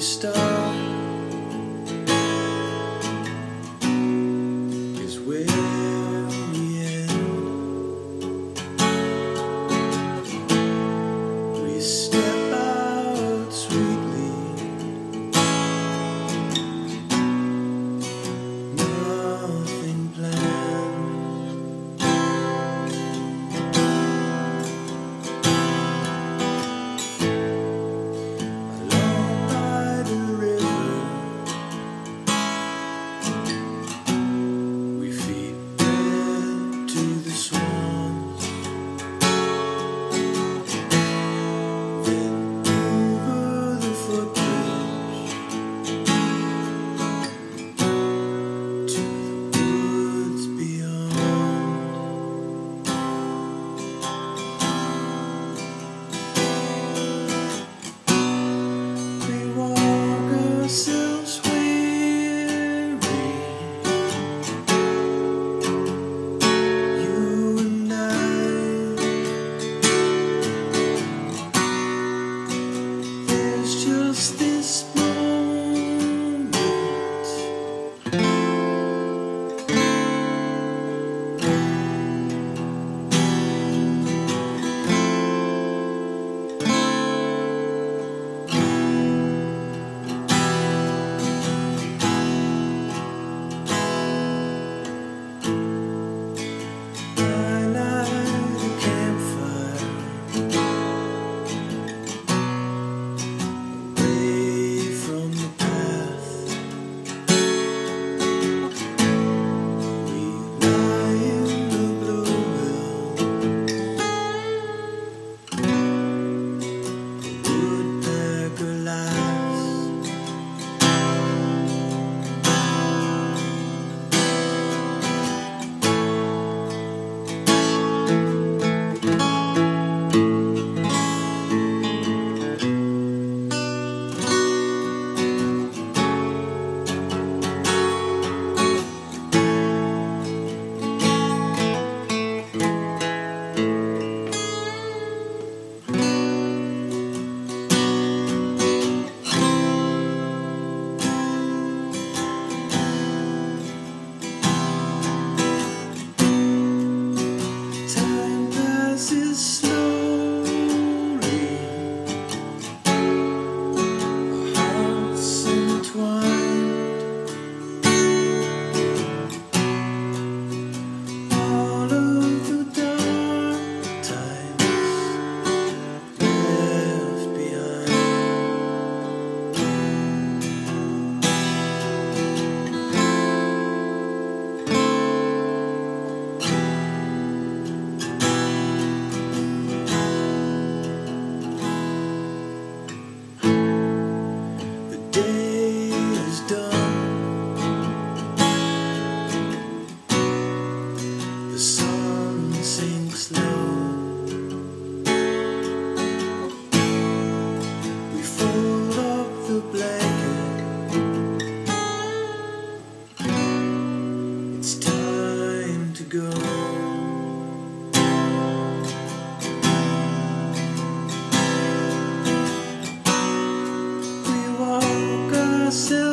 start go. We walk ourselves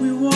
We want